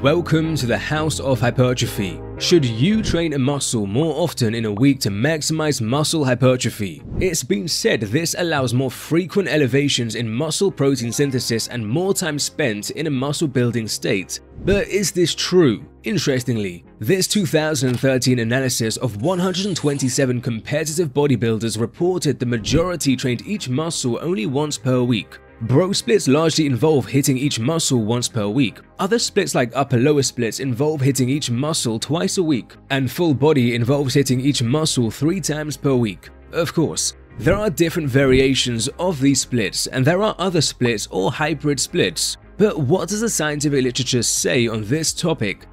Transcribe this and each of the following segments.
Welcome to the House of Hypertrophy. Should you train a muscle more often in a week to maximize muscle hypertrophy? It's been said this allows more frequent elevations in muscle protein synthesis and more time spent in a muscle building state. But is this true? Interestingly, this 2013 analysis of 127 competitive bodybuilders reported the majority trained each muscle only once per week, Bro splits largely involve hitting each muscle once per week. Other splits like upper lower splits involve hitting each muscle twice a week, and full body involves hitting each muscle three times per week. Of course, there are different variations of these splits, and there are other splits or hybrid splits. But what does the scientific literature say on this topic?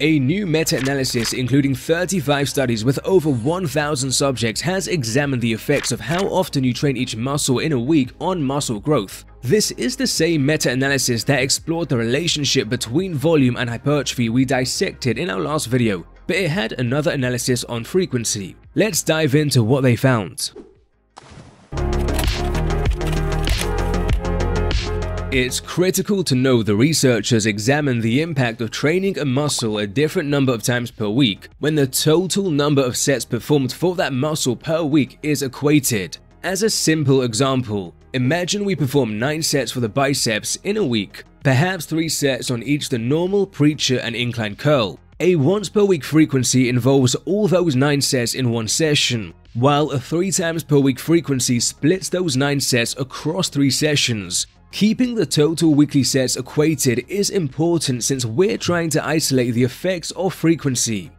A new meta-analysis including 35 studies with over 1,000 subjects has examined the effects of how often you train each muscle in a week on muscle growth. This is the same meta-analysis that explored the relationship between volume and hypertrophy we dissected in our last video, but it had another analysis on frequency. Let's dive into what they found. It's critical to know the researchers examined the impact of training a muscle a different number of times per week when the total number of sets performed for that muscle per week is equated. As a simple example, imagine we perform 9 sets for the biceps in a week, perhaps 3 sets on each the normal, preacher and incline curl. A once per week frequency involves all those 9 sets in one session, while a 3 times per week frequency splits those 9 sets across 3 sessions. Keeping the total weekly sets equated is important since we're trying to isolate the effects of frequency.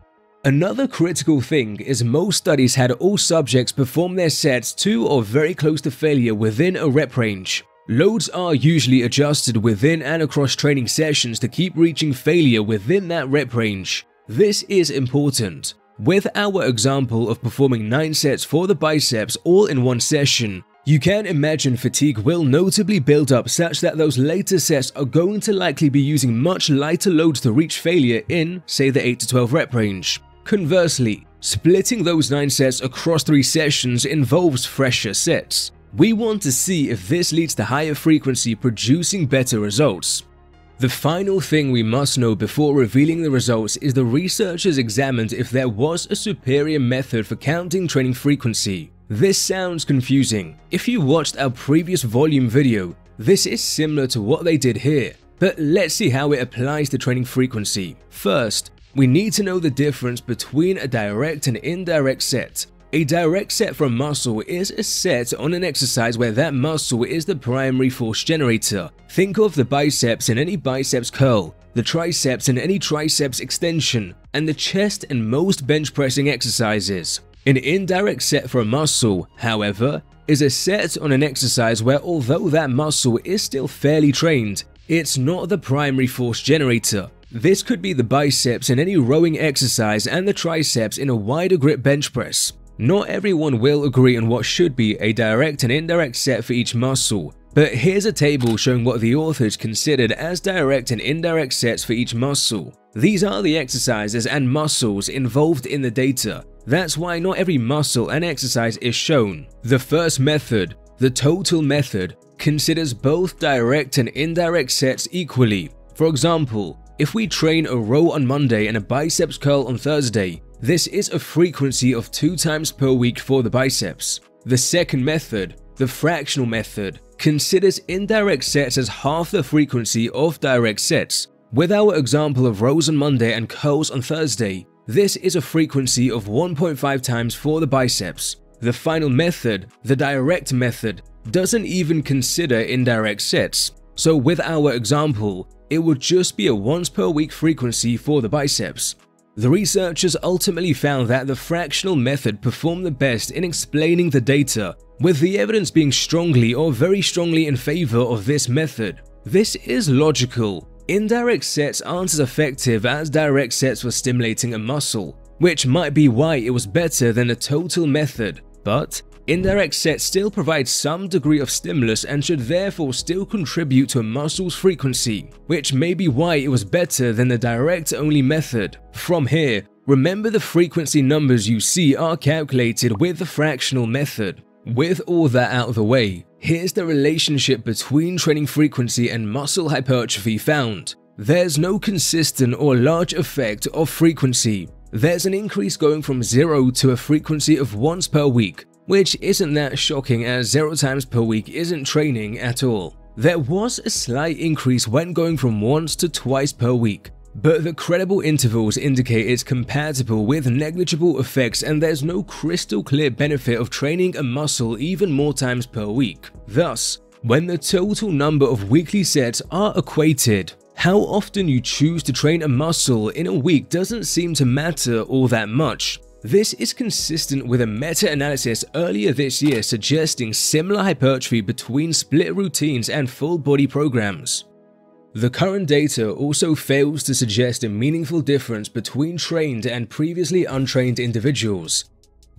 Another critical thing is most studies had all subjects perform their sets to or very close to failure within a rep range. Loads are usually adjusted within and across training sessions to keep reaching failure within that rep range. This is important. With our example of performing 9 sets for the biceps all in one session, you can imagine fatigue will notably build up such that those later sets are going to likely be using much lighter loads to reach failure in, say, the 8 to 12 rep range. Conversely, splitting those 9 sets across 3 sessions involves fresher sets. We want to see if this leads to higher frequency producing better results. The final thing we must know before revealing the results is the researchers examined if there was a superior method for counting training frequency. This sounds confusing. If you watched our previous volume video, this is similar to what they did here, but let's see how it applies to training frequency. First, we need to know the difference between a direct and indirect set. A direct set for a muscle is a set on an exercise where that muscle is the primary force generator. Think of the biceps in any biceps curl, the triceps in any triceps extension, and the chest in most bench pressing exercises. An indirect set for a muscle, however, is a set on an exercise where although that muscle is still fairly trained, it's not the primary force generator. This could be the biceps in any rowing exercise and the triceps in a wider grip bench press. Not everyone will agree on what should be a direct and indirect set for each muscle, but here's a table showing what the authors considered as direct and indirect sets for each muscle. These are the exercises and muscles involved in the data, that's why not every muscle and exercise is shown. The first method, the total method, considers both direct and indirect sets equally. For example, if we train a row on Monday and a biceps curl on Thursday, this is a frequency of two times per week for the biceps. The second method, the fractional method, considers indirect sets as half the frequency of direct sets. With our example of rows on Monday and curls on Thursday, this is a frequency of 1.5 times for the biceps. The final method, the direct method, doesn't even consider indirect sets. So with our example, it would just be a once per week frequency for the biceps. The researchers ultimately found that the fractional method performed the best in explaining the data, with the evidence being strongly or very strongly in favor of this method. This is logical, Indirect sets aren't as effective as direct sets for stimulating a muscle, which might be why it was better than the total method, but indirect sets still provide some degree of stimulus and should therefore still contribute to a muscle's frequency, which may be why it was better than the direct-only method. From here, remember the frequency numbers you see are calculated with the fractional method. With all that out of the way, here's the relationship between training frequency and muscle hypertrophy found. there's no consistent or large effect of frequency. There's an increase going from 0 to a frequency of once per week, which isn't that shocking as 0 times per week isn't training at all. There was a slight increase when going from once to twice per week, but the credible intervals indicate it's compatible with negligible effects and there's no crystal clear benefit of training a muscle even more times per week. Thus, when the total number of weekly sets are equated, how often you choose to train a muscle in a week doesn't seem to matter all that much. This is consistent with a meta-analysis earlier this year suggesting similar hypertrophy between split routines and full body programs. The current data also fails to suggest a meaningful difference between trained and previously untrained individuals.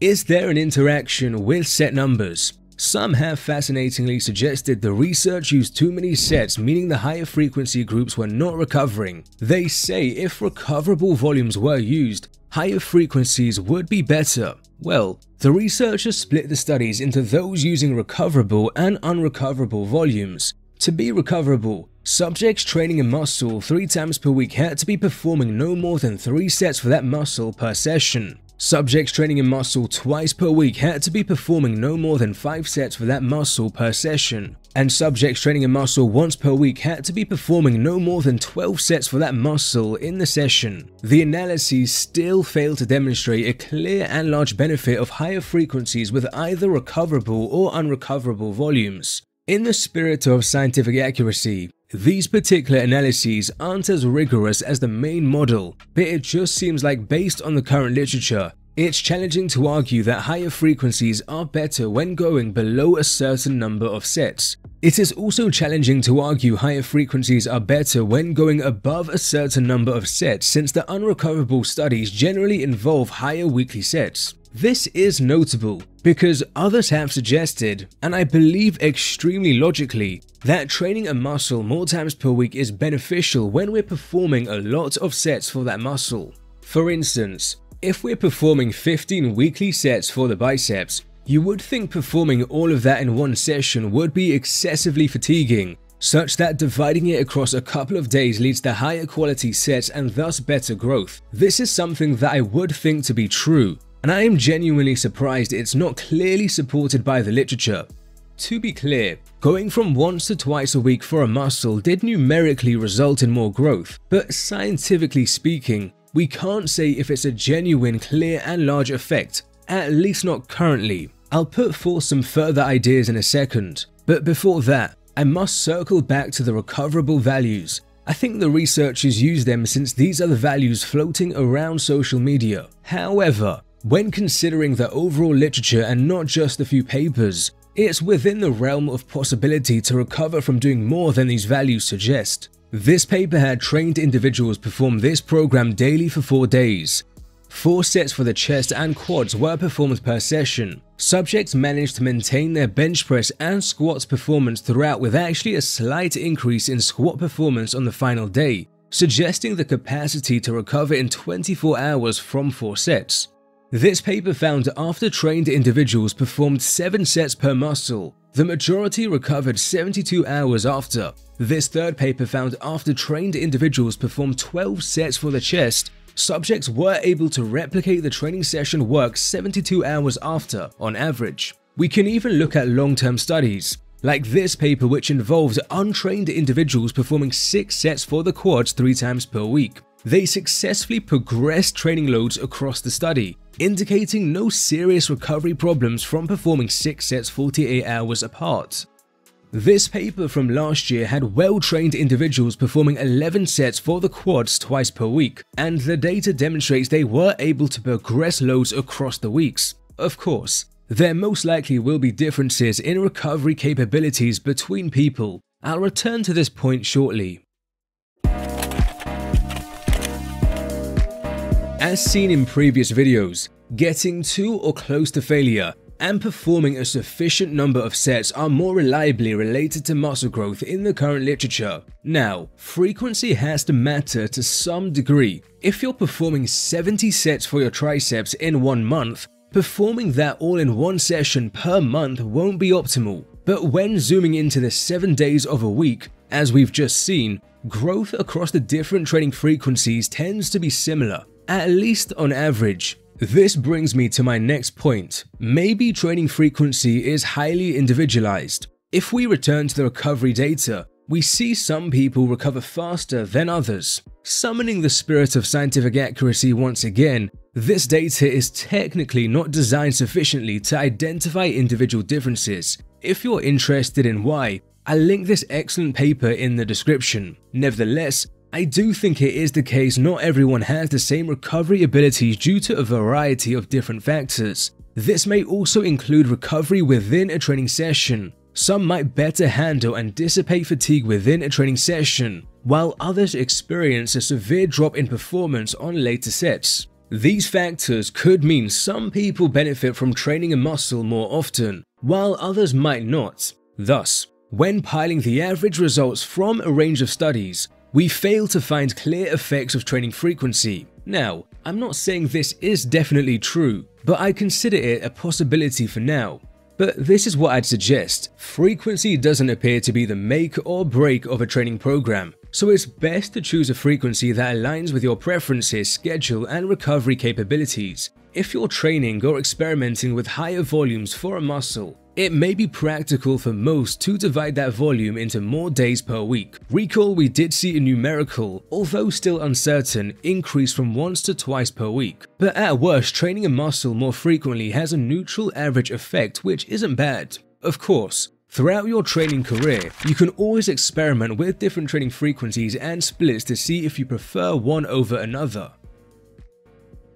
Is there an interaction with set numbers? Some have fascinatingly suggested the research used too many sets meaning the higher frequency groups were not recovering. They say if recoverable volumes were used, higher frequencies would be better. Well, the researchers split the studies into those using recoverable and unrecoverable volumes. To be recoverable, subjects training a muscle three times per week had to be performing no more than three sets for that muscle per session. Subjects training a muscle twice per week had to be performing no more than 5 sets for that muscle per session, and subjects training a muscle once per week had to be performing no more than 12 sets for that muscle in the session. The analyses still fail to demonstrate a clear and large benefit of higher frequencies with either recoverable or unrecoverable volumes. In the spirit of scientific accuracy, these particular analyses aren't as rigorous as the main model, but it just seems like based on the current literature, it's challenging to argue that higher frequencies are better when going below a certain number of sets. It is also challenging to argue higher frequencies are better when going above a certain number of sets since the unrecoverable studies generally involve higher weekly sets. This is notable because others have suggested, and I believe extremely logically, that training a muscle more times per week is beneficial when we're performing a lot of sets for that muscle. For instance, if we're performing 15 weekly sets for the biceps, you would think performing all of that in one session would be excessively fatiguing, such that dividing it across a couple of days leads to higher quality sets and thus better growth. This is something that I would think to be true, and I am genuinely surprised it's not clearly supported by the literature. To be clear, going from once to twice a week for a muscle did numerically result in more growth, but scientifically speaking, we can't say if it's a genuine, clear and large effect, at least not currently. I'll put forth some further ideas in a second, but before that, I must circle back to the recoverable values. I think the researchers use them since these are the values floating around social media. However, when considering the overall literature and not just a few papers, it's within the realm of possibility to recover from doing more than these values suggest. This paper had trained individuals perform this program daily for 4 days. 4 sets for the chest and quads were performed per session. Subjects managed to maintain their bench press and squats performance throughout with actually a slight increase in squat performance on the final day, suggesting the capacity to recover in 24 hours from 4 sets. This paper found after trained individuals performed 7 sets per muscle, the majority recovered 72 hours after. This third paper found after trained individuals performed 12 sets for the chest, subjects were able to replicate the training session work 72 hours after, on average. We can even look at long-term studies, like this paper which involved untrained individuals performing 6 sets for the quads 3 times per week. They successfully progressed training loads across the study, indicating no serious recovery problems from performing 6 sets 48 hours apart. This paper from last year had well-trained individuals performing 11 sets for the quads twice per week, and the data demonstrates they were able to progress loads across the weeks. Of course, there most likely will be differences in recovery capabilities between people. I'll return to this point shortly. As seen in previous videos, getting to or close to failure and performing a sufficient number of sets are more reliably related to muscle growth in the current literature. Now, frequency has to matter to some degree. If you're performing 70 sets for your triceps in one month, performing that all in one session per month won't be optimal. But when zooming into the 7 days of a week, As we've just seen, growth across the different training frequencies tends to be similar, at least on average. This brings me to my next point. Maybe training frequency is highly individualized. If we return to the recovery data, we see some people recover faster than others. Summoning the spirit of scientific accuracy once again, this data is technically not designed sufficiently to identify individual differences. If you're interested in why, I'll link this excellent paper in the description. Nevertheless, I do think it is the case not everyone has the same recovery abilities due to a variety of different factors. This may also include recovery within a training session. Some might better handle and dissipate fatigue within a training session, while others experience a severe drop in performance on later sets. These factors could mean some people benefit from training a muscle more often, while others might not. Thus, when piling the average results from a range of studies, we fail to find clear effects of training frequency. Now, I'm not saying this is definitely true, but I consider it a possibility for now. But this is what I'd suggest. Frequency doesn't appear to be the make or break of a training program so it's best to choose a frequency that aligns with your preferences, schedule, and recovery capabilities. If you're training or experimenting with higher volumes for a muscle, it may be practical for most to divide that volume into more days per week. Recall we did see a numerical, although still uncertain, increase from once to twice per week. But at worst, training a muscle more frequently has a neutral average effect which isn't bad. Of course, Throughout your training career, you can always experiment with different training frequencies and splits to see if you prefer one over another.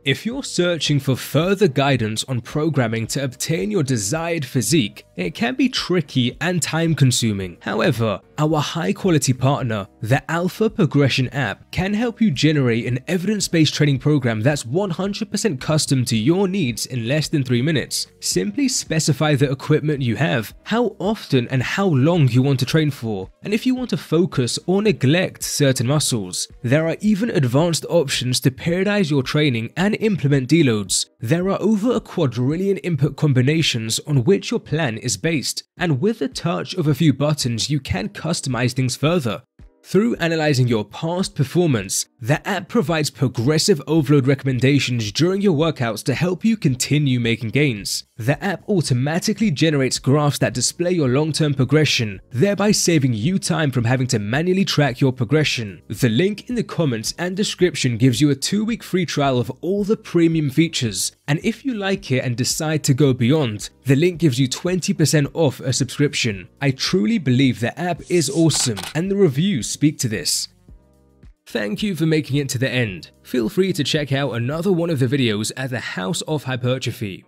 If you're searching for further guidance on programming to obtain your desired physique, it can be tricky and time consuming. However, our high quality partner, the Alpha Progression app, can help you generate an evidence based training program that's 100% custom to your needs in less than 3 minutes. Simply specify the equipment you have, how often and how long you want to train for, and if you want to focus or neglect certain muscles. There are even advanced options to periodize your training and implement deloads. There are over a quadrillion input combinations on which your plan is based, and with a touch of a few buttons you can customize things further. Through analyzing your past performance, the app provides progressive overload recommendations during your workouts to help you continue making gains. The app automatically generates graphs that display your long-term progression, thereby saving you time from having to manually track your progression. The link in the comments and description gives you a 2-week free trial of all the premium features, and if you like it and decide to go beyond, the link gives you 20% off a subscription. I truly believe the app is awesome, and the reviews speak to this. Thank you for making it to the end. Feel free to check out another one of the videos at the House of Hypertrophy.